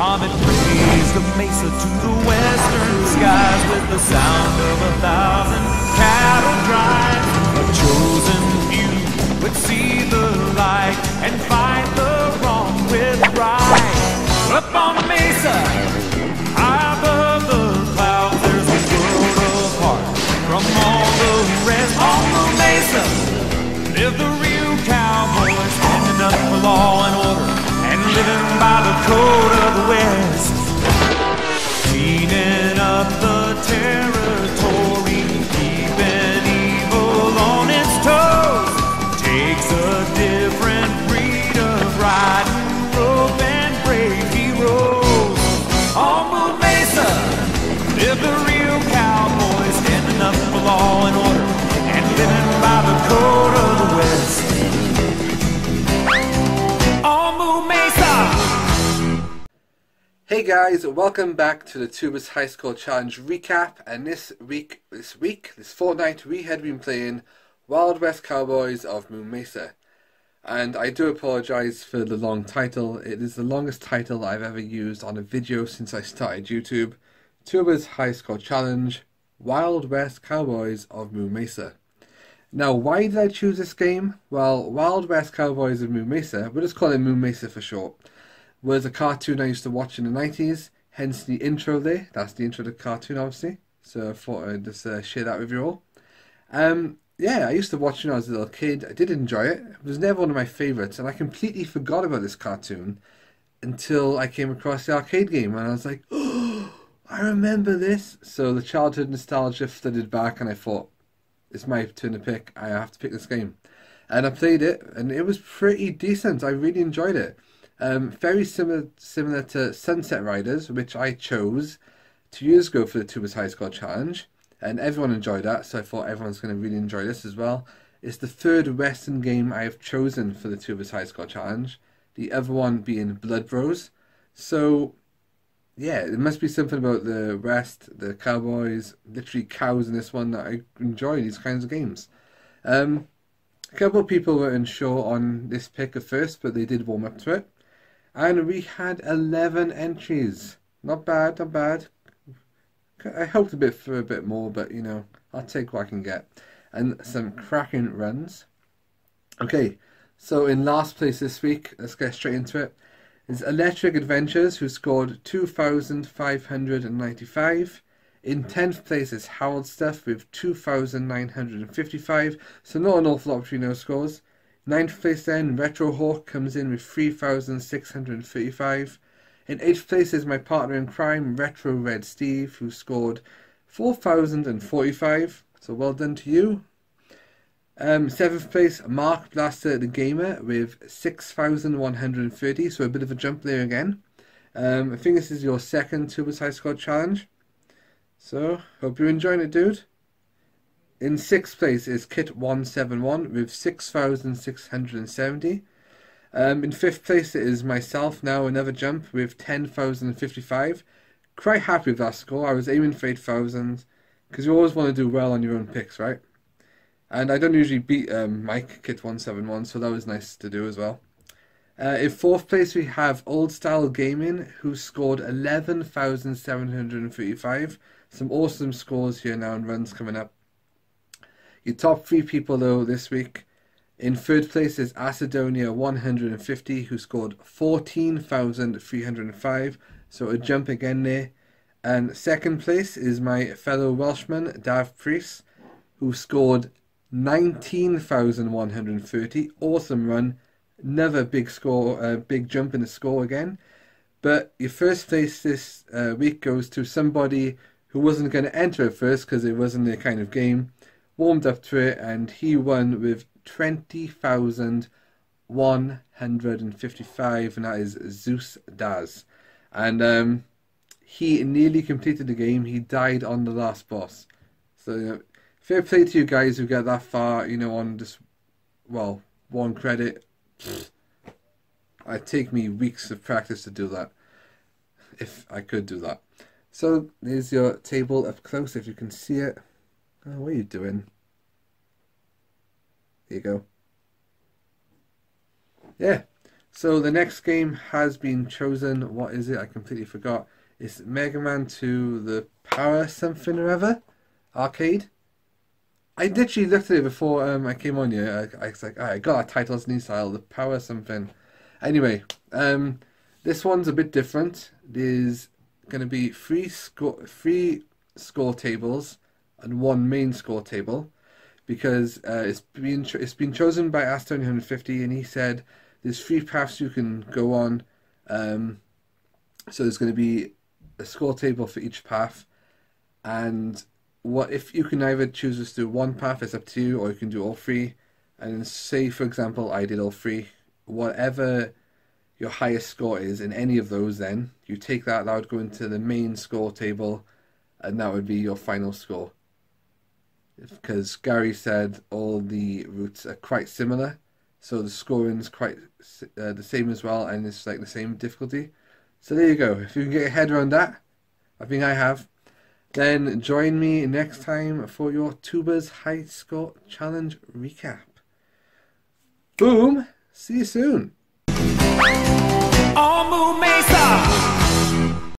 Comet the mesa to the western skies with the sound of a thousand cattle drives. A chosen few would see the light and fight the wrong with right. Up on the mesa, high above the clouds, there's a world apart from all the rest. On the mesa, live the by the code of the West. Hey guys, welcome back to the Tubers High Score Challenge recap. And this week, this week, this fortnight, we had been playing Wild West Cowboys of Moo Mesa. And I do apologise for the long title. It is the longest title I've ever used on a video since I started YouTube. Tubers High Score Challenge, Wild West Cowboys of Moo Mesa. Now, why did I choose this game? Well, Wild West Cowboys of Moo Mesa, we'll just call it Moo Mesa for short, was a cartoon I used to watch in the 90s, hence the intro there. That's the intro to the cartoon, obviously. So I thought I'd just uh, share that with you all. Um, yeah, I used to watch when I was a little kid. I did enjoy it. It was never one of my favourites, and I completely forgot about this cartoon until I came across the arcade game, and I was like, oh, I remember this. So the childhood nostalgia flooded back, and I thought, it's my turn to pick. I have to pick this game. And I played it, and it was pretty decent. I really enjoyed it. Um, very similar similar to Sunset Riders, which I chose two years ago for the Tubers High Score Challenge, and everyone enjoyed that. So I thought everyone's going to really enjoy this as well. It's the third Western game I have chosen for the Tubers High Score Challenge. The other one being Blood Bros. So yeah, it must be something about the West, the Cowboys, literally cows in this one that I enjoy these kinds of games. Um, a couple of people were unsure on this pick at first, but they did warm up to it. And we had 11 entries. Not bad, not bad. I hoped a bit for a bit more, but you know, I'll take what I can get. And some cracking runs. Okay, so in last place this week, let's get straight into it, is Electric Adventures, who scored 2,595. In 10th place is Harold Stuff with 2,955, so not an awful lot between those scores. Ninth place then, Retro Hawk comes in with 3,635. In 8th place is my partner in crime, Retro Red Steve, who scored 4,045. So well done to you. Um, 7th place, Mark Blaster the Gamer with 6,130, so a bit of a jump there again. Um, I think this is your second Tubers High Score challenge. So, hope you're enjoying it, dude. In sixth place is Kit171 with 6,670. Um, in fifth place is myself now, another jump with 10,055. Quite happy with that score. I was aiming for 8,000 because you always want to do well on your own picks, right? And I don't usually beat um, Mike Kit171, so that was nice to do as well. Uh, in fourth place we have Old Style Gaming, who scored 11,735. Some awesome scores here now and runs coming up. Your top three people though this week. In third place is Acidonia 150 who scored 14,305. So a jump again there. And second place is my fellow Welshman Dav Priest who scored 19,130. Awesome run. Another big score, uh, big jump in the score again. But your first place this uh, week goes to somebody who wasn't going to enter at first because it wasn't their kind of game. Warmed up to it and he won with 20,155 and that is Zeus Daz. And um, he nearly completed the game. He died on the last boss. So you know, fair play to you guys who get that far, you know, on just, well, one credit. It'd take me weeks of practice to do that. If I could do that. So there's your table up close if you can see it. Oh, what are you doing? There you go. Yeah. So the next game has been chosen. What is it? I completely forgot. It's Mega Man 2, the Power something or other arcade. I literally looked at it before um, I came on here. I, I was like, I got a titles new style, the Power something. Anyway, um, this one's a bit different. There's going to be three score, three score tables and one main score table because uh, it's been it's been chosen by Aston 150 and he said there's three paths you can go on. Um, so there's going to be a score table for each path, and what if you can either choose to do one path, it's up to you, or you can do all three. And say, for example, I did all three. Whatever your highest score is in any of those, then you take that. That would go into the main score table, and that would be your final score. Because Gary said all the routes are quite similar, so the scoring is quite uh, the same as well, and it's like the same difficulty. So there you go. If you can get your head around that, I think I have. Then join me next time for your Tubers High Score Challenge recap. Boom! See you soon.